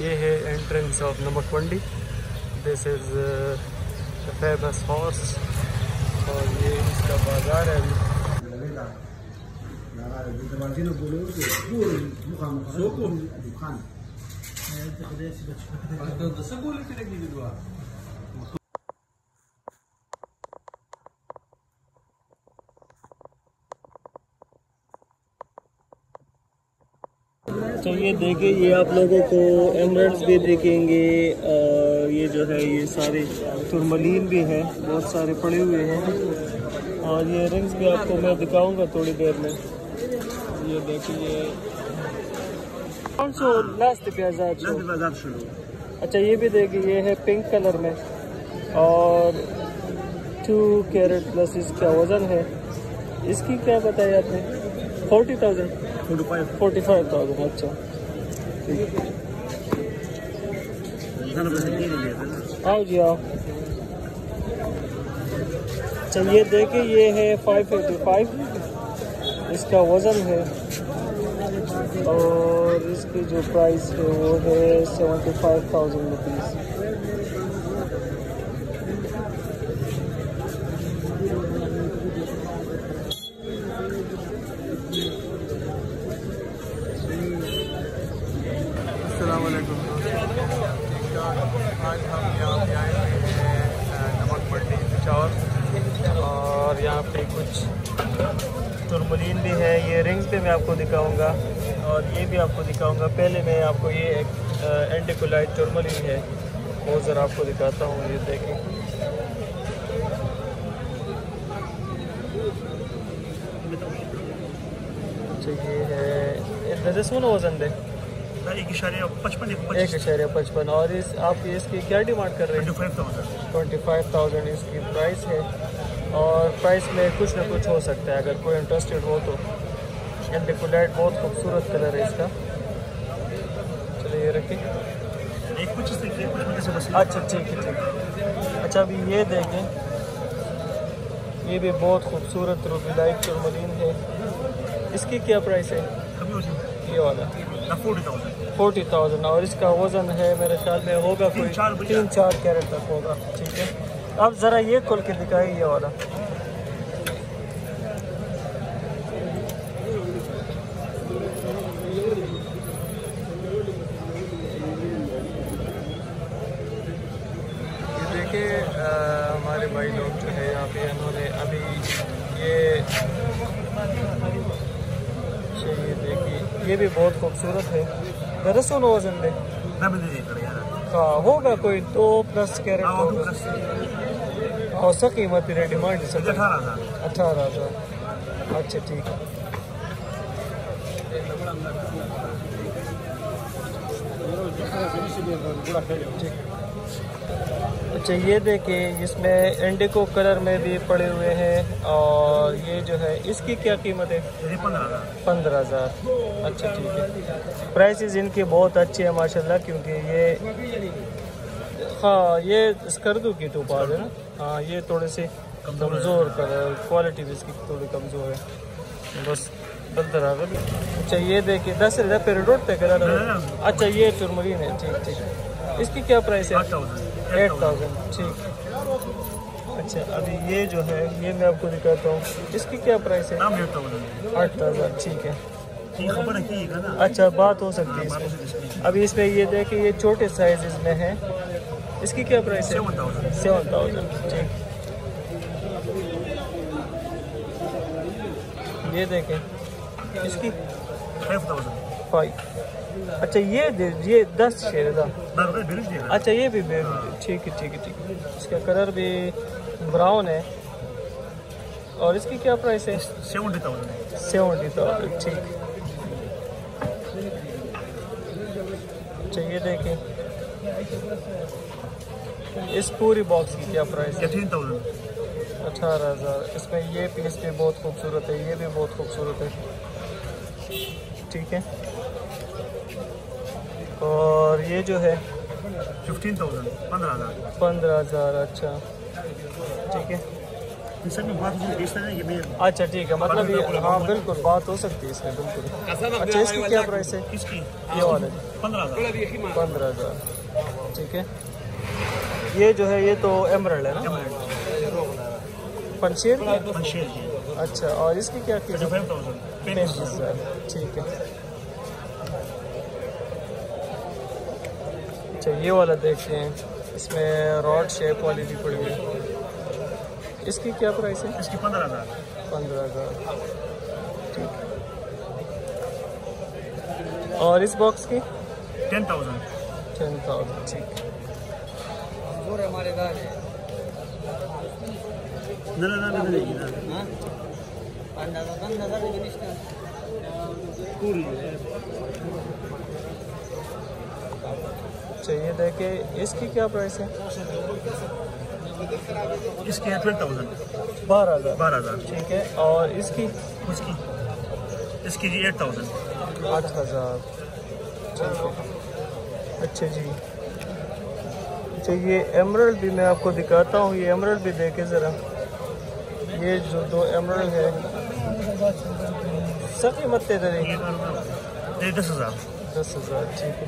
ये है entrance of number twenty this is famous horse और ये इसका बाज़ार है। तो ये देखिए ये आप लोगों को एमरल्ड्स भी देखेंगे और ये जो है ये सारे तुरमलीन भी है बहुत सारे पड़े हुए हैं। और ये रिंग्स भी आपको मैं दिखाऊँगा थोड़ी देर में। ये देखिए कौन सो लास्ट प्याजा अच्छा ये भी देखिए ये है पिंक कलर में। और टू कैरेट प्लस इसका वज़न है। इसकी क्या बताया आपने? Forty thousand forty five thousand अच्छा जी आओ ये देखिए, ये है फाइव एटी फाइव इसका वज़न है। और इसकी जो प्राइस है, वो है सेवेंटी फाइव थाउज़ेंड रुपीज़ आज हम यहाँ पे आए हुए हैं नमक मंडी पिशावर और यहाँ पे कुछ तुरमलिन भी है। ये रिंग पे मैं आपको दिखाऊँगा। और ये भी आपको दिखाऊँगा। पहले मैं आपको ये एक एंडिकोलाइट तुरमलिन है। वो ज़रा आपको दिखाता हूँ, ये देखें। अच्छा ये है दिस वन वज़न एक इशारे पचपन एक इशारे पचपन। और इस आप इसकी क्या डिमांड कर रहे हैं? फाइव ट्वेंटी फाइव थाउज़ेंड इसकी प्राइस है। और प्राइस में कुछ ना कुछ हो सकता है। अगर कोई इंटरेस्टेड हो तो। एंडिकुलाइट बहुत खूबसूरत कलर है इसका। चलिए ये रखें। एक कुछ कुछ अच्छा ठीक है ठीक अच्छा अभी ये देखें। ये भी बहुत खूबसूरत रूबीलाइट टर्मलिन है। इसकी क्या प्राइस है? ये वाला। Forty thousand. और इसका वज़न है मेरे ख्याल में होगा कोई तीन चार तीन चार कैरेट तक होगा। ठीक है। अब ज़रा ये खोल के दिखाइए ये वाला ये देखिए अ, हमारे भाई लोग जो है यहाँ पे इन्होंने अभी ये अच्छा, ये देखिए ये भी बहुत खूबसूरत है। दरअसल वज़न दे ना भी दे कर यार हाँ होगा कोई दो प्लस कैरेट प्लस और सा कीमत है डिमांड अठारह हज़ार। अठारह हज़ार। अच्छा ठीक है। ठीक अच्छा ये देखिए इसमें इंडिको कलर में भी पड़े हुए हैं और ये जो है इसकी क्या कीमत है? पंद्रह हज़ार। पंद्रह हज़ार। अच्छा ठीक है। प्राइसेस इनके बहुत अच्छे हैं माशाल्लाह क्योंकि ये हाँ ये स्कर्दू की तो बात है ना? हाँ ये थोड़े से कमज़ोर कलर क्वालिटी भी इसकी थोड़ी कमज़ोर है। बस। गया अच्छा ये देखिए दस हज़ार पे रोड पे करा अच्छा ये चुरमरीन है ठीक ठीक। इसकी क्या प्राइस है? एट थाउज़ेंड ठीक। अच्छा अभी ये जो है ये मैं आपको दिखाता हूँ। इसकी क्या प्राइस है? आठ थाउज़ेंड ठीक है। है है अच्छा बात हो सकती है इसमें। अभी इसमें ये देखिए ये छोटे साइज़ इसमें है। इसकी क्या प्राइस है? सेवन थाउज़ेंड ठीक। ये देखें इसकी? फाइव थाउज़ेंड फाइव अच्छा ये दे ये दस शेर था। अच्छा ये भी ठीक है ठीक है ठीक है। इसका कलर भी ब्राउन है। और इसकी क्या प्राइस है? है सेवेंटी थाउज़ेंड। सेवेंटी थाउज़ेंड ठीक। अच्छा ये देखें इस पूरी बॉक्स की क्या प्राइस है? Eighteen thousand. अठारह हज़ार। इसमें ये पीस भी बहुत खूबसूरत है ये भी बहुत खूबसूरत है। ठीक है। और ये जो है फिफ्टीन थाउज़ेंड पंद्रह हज़ार। पंद्रह हज़ार अच्छा। ठीक है। अच्छा ठीक है मतलब ये हाँ बिल्कुल बात हो सकती है इसमें बिल्कुल। अच्छा इसकी क्या प्राइस है? इसकी। ये वाले। पंद्रह हज़ार। ठीक है। ये जो है ये तो एमरल्ड है ना? पंचेर पंशेर अच्छा और इसकी क्या कीमत ठीक है अच्छा ये वाला देखते हैं। इसमें रॉड शेप वाली भी पड़ी है। इसकी क्या प्राइस है? इसकी पंद्रह हज़ार। पंद्रह हज़ार। ठीक और इस बॉक्स की? टेन थाउज़ेंड टेन थाउज़ेंड ठीक। ना ना ना ना ना चाहिए देखे इसकी क्या प्राइस है? इसकी है ट्वेल्व थाउज़ेंड बारह हज़ार। बारह हज़ार। ठीक है और इसकी? इसकी इसकी जी एट थाउज़ेंड आठ हज़ार। अच्छा जी। अच्छा ये एमरल्ड भी मैं आपको दिखाता हूँ ये एमरल्ड भी देखे ज़रा। ये जो दो एमरल्ड है सब कीमत दे दे ये दस हज़ार दस हज़ार ठीक है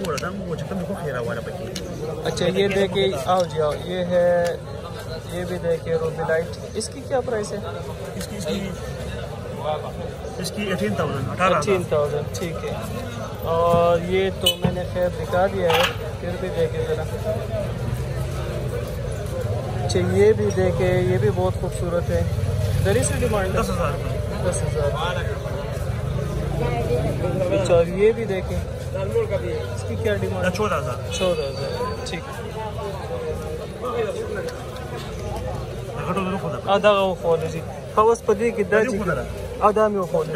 बोला दाम वो चिकन को खेरा वाला पकी अच्छा ये देखिए आओ जी आओ ये है ये भी देखिए रूबी लाइट इसकी क्या प्राइस है इसकी इसकी इसकी एटीन थाउजेंड अठारह एटीन थाउजेंड ठीक है और ये तो मैंने खैर दिखा दिया है फिर भी देखे ज़रा। अच्छा ये भी देखे ये भी बहुत खूबसूरत है। दरी से डिमांड दस हज़ार दस हज़ार। अच्छा और ये भी देखें। इसकी क्या डिमांड चौदह हज़ार। चौदह हज़ार ठीक। तो अदा वो खोले जी खवस पदी की दर्ज अदा में वो खोले